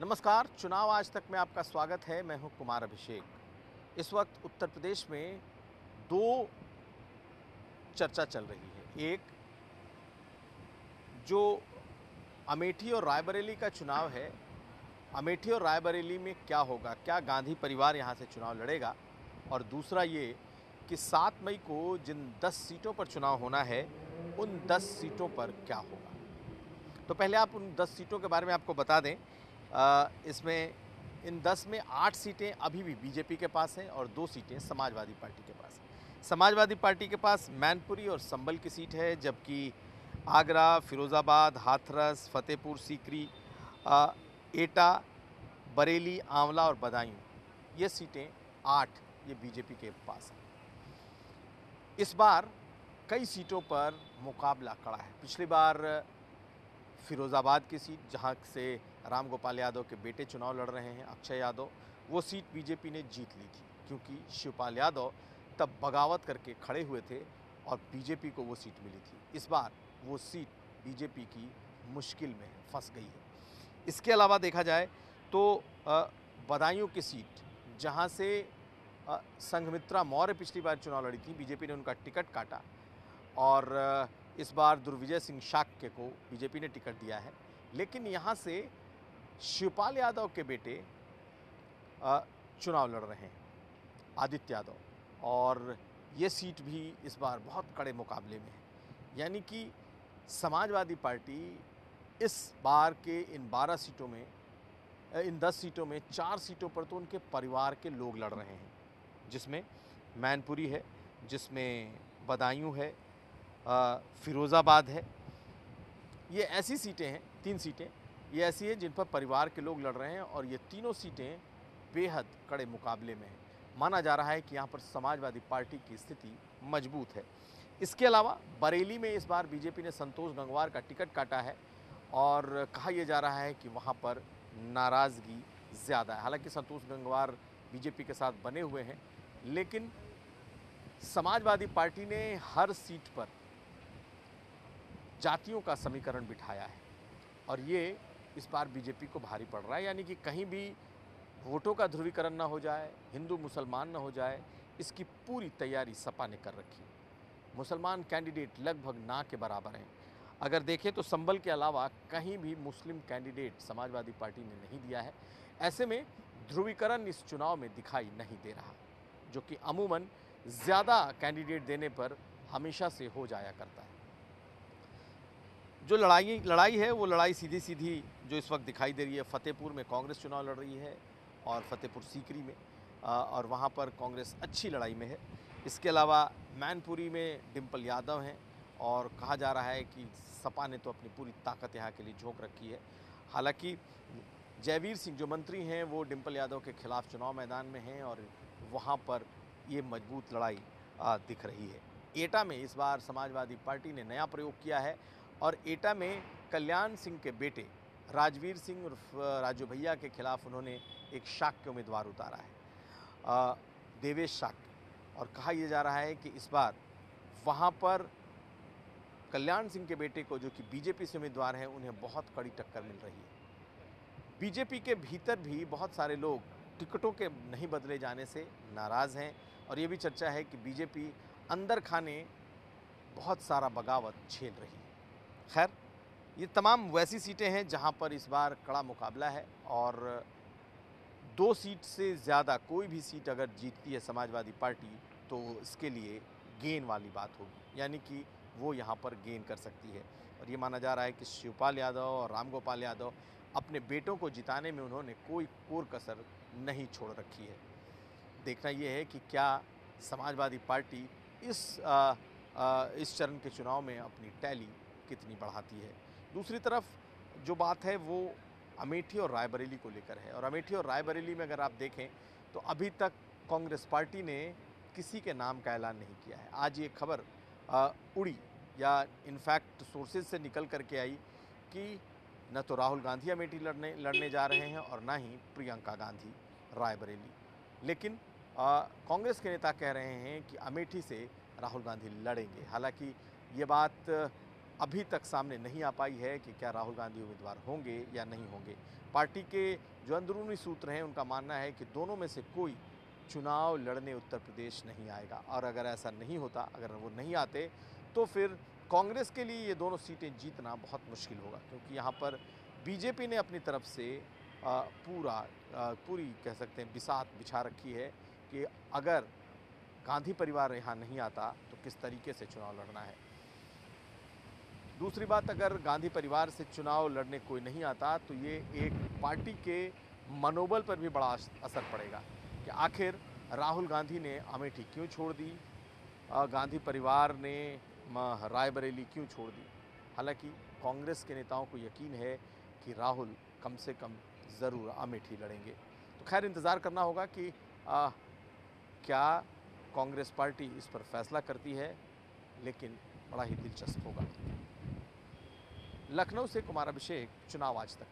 नमस्कार, चुनाव आज तक में आपका स्वागत है। मैं हूँ कुमार अभिषेक। इस वक्त उत्तर प्रदेश में दो चर्चा चल रही है। एक, जो अमेठी और रायबरेली का चुनाव है, अमेठी और रायबरेली में क्या होगा? क्या गांधी परिवार यहाँ से चुनाव लड़ेगा? और दूसरा ये कि 7 मई को जिन 10 सीटों पर चुनाव होना है, उन 10 सीटों पर क्या होगा? तो पहले आप उन 10 सीटों के बारे में आपको बता दें इसमें, इन 10 में आठ सीटें अभी भी बीजेपी के पास हैं और दो सीटें समाजवादी पार्टी के पास हैं। समाजवादी पार्टी के पास मैनपुरी और संबल की सीट है, जबकि आगरा, फिरोज़ाबाद, हाथरस, फतेहपुर, सीकरी एटा, बरेली, आंवला और बदायूं, ये सीटें आठ ये बीजेपी के पास हैं। इस बार कई सीटों पर मुकाबला कड़ा है। पिछली बार फिरोज़ाबाद की सीट, जहाँ से राम गोपाल यादव के बेटे चुनाव लड़ रहे हैं, अक्षय यादव, वो सीट बीजेपी ने जीत ली थी, क्योंकि शिवपाल यादव तब बगावत करके खड़े हुए थे और बीजेपी को वो सीट मिली थी। इस बार वो सीट बीजेपी की मुश्किल में फंस गई है। इसके अलावा देखा जाए तो बदायूं की सीट, जहाँ से संघमित्रा मौर्य पिछली बार चुनाव लड़ी थी, बीजेपी ने उनका टिकट काटा और इस बार दुर्विजय सिंह शाक्य को बीजेपी ने टिकट दिया है। लेकिन यहाँ से शिवपाल यादव के बेटे चुनाव लड़ रहे हैं, आदित्य यादव। और ये सीट भी इस बार बहुत कड़े मुकाबले में है। यानी कि समाजवादी पार्टी इस बार के इन 12 सीटों में इन 10 सीटों में चार सीटों पर तो उनके परिवार के लोग लड़ रहे हैं, जिसमें मैनपुरी है, जिसमें बदायूं है फिरोज़ाबाद है। ये ऐसी सीटें हैं, तीन सीटें। ये ऐसी हैं जिन पर परिवार के लोग लड़ रहे हैं और ये तीनों सीटें बेहद कड़े मुकाबले में हैं। माना जा रहा है कि यहाँ पर समाजवादी पार्टी की स्थिति मज़बूत है। इसके अलावा बरेली में इस बार बीजेपी ने संतोष गंगवार का टिकट काटा है और कहा यह जा रहा है कि वहाँ पर नाराज़गी ज़्यादा है। हालाँकि संतोष गंगवार बीजेपी के साथ बने हुए हैं, लेकिन समाजवादी पार्टी ने हर सीट पर जातियों का समीकरण बिठाया है। और ये इस बार बीजेपी को भारी पड़ रहा है, यानी कि कहीं भी वोटों का ध्रुवीकरण ना हो जाए, हिंदू मुसलमान ना हो जाए, इसकी पूरी तैयारी सपा ने कर रखी मुसलमान कैंडिडेट लगभग ना के बराबर हैं। अगर देखें तो संबल के अलावा कहीं भी मुस्लिम कैंडिडेट समाजवादी पार्टी ने नहीं दिया है। ऐसे में ध्रुवीकरण इस चुनाव में दिखाई नहीं दे रहा, जो कि अमूमन ज़्यादा कैंडिडेट देने पर हमेशा से हो जाया करता है। जो लड़ाई लड़ाई है, वो लड़ाई सीधी सीधी जो इस वक्त दिखाई दे रही है, फतेहपुर में कांग्रेस चुनाव लड़ रही है और फतेहपुर सीकरी में और वहाँ पर कांग्रेस अच्छी लड़ाई में है। इसके अलावा मैनपुरी में डिम्पल यादव हैं और कहा जा रहा है कि सपा ने तो अपनी पूरी ताकत यहाँ के लिए झोंक रखी है। हालाँकि जयवीर सिंह जो मंत्री हैं, वो डिम्पल यादव के खिलाफ चुनाव मैदान में हैं और वहाँ पर ये मज़बूत लड़ाई दिख रही है। एटा में इस बार समाजवादी पार्टी ने नया प्रयोग किया है और एटा में कल्याण सिंह के बेटे राजवीर सिंह उर्फ़ राजू भैया के खिलाफ उन्होंने एक शाक्य उम्मीदवार उतारा है। देवेश शाक्य। और कहा यह जा रहा है कि इस बार वहाँ पर कल्याण सिंह के बेटे को जो कि बीजेपी से उम्मीदवार हैं, उन्हें बहुत कड़ी टक्कर मिल रही है। बीजेपी के भीतर भी बहुत सारे लोग टिकटों के नहीं बदले जाने से नाराज़ हैं और ये भी चर्चा है कि बीजेपी अंदर खाने बहुत सारा बगावत झेल रही है। खैर ये तमाम वैसी सीटें हैं जहाँ पर इस बार कड़ा मुकाबला है और दो सीट से ज़्यादा कोई भी सीट अगर जीतती है समाजवादी पार्टी तो इसके लिए गेन वाली बात होगी यानी कि वो यहाँ पर गेन कर सकती है। और ये माना जा रहा है कि शिवपाल यादव और रामगोपाल यादव अपने बेटों को जिताने में उन्होंने कोई कोर कसर नहीं छोड़ रखी है। देखना ये है कि क्या समाजवादी पार्टी इस आ, आ, इस चरण के चुनाव में अपनी टैली कितनी बढ़ाती है। दूसरी तरफ़ जो बात है वो अमेठी और रायबरेली को लेकर है और अमेठी और रायबरेली में अगर आप देखें तो अभी तक कांग्रेस पार्टी ने किसी के नाम का ऐलान नहीं किया है। आज ये खबर उड़ी या इनफैक्ट सोर्सेज से निकल करके आई कि न तो राहुल गांधी अमेठी लड़ने लड़ने जा रहे हैं और ना ही प्रियंका गांधी रायबरेली। लेकिन कांग्रेस के नेता कह रहे हैं कि अमेठी से राहुल गांधी लड़ेंगे। हालाँकि ये बात अभी तक सामने नहीं आ पाई है कि क्या राहुल गांधी उम्मीदवार होंगे या नहीं होंगे। पार्टी के जो अंदरूनी सूत्र हैं, उनका मानना है कि दोनों में से कोई चुनाव लड़ने उत्तर प्रदेश नहीं आएगा। और अगर ऐसा नहीं होता, अगर वो नहीं आते तो फिर कांग्रेस के लिए ये दोनों सीटें जीतना बहुत मुश्किल होगा, क्योंकि यहाँ पर बीजेपी ने अपनी तरफ़ से पूरा पूरी कह सकते हैं, बिसात बिछा रखी है कि अगर गांधी परिवार यहाँ नहीं आता तो किस तरीके से चुनाव लड़ना है। दूसरी बात अगर गांधी परिवार से चुनाव लड़ने कोई नहीं आता तो ये एक पार्टी के मनोबल पर भी बड़ा असर पड़ेगा कि आखिर राहुल गांधी ने अमेठी क्यों छोड़ दी? गांधी परिवार ने रायबरेली क्यों छोड़ दी? हालाँकि कांग्रेस के नेताओं को यकीन है कि राहुल कम से कम ज़रूर अमेठी लड़ेंगे। तो खैर इंतज़ार करना होगा कि आ, क्या कांग्रेस पार्टी इस पर फैसला करती है लेकिन बड़ा ही दिलचस्प होगा। लखनऊ से कुमार अभिषेक चुनाव आज तक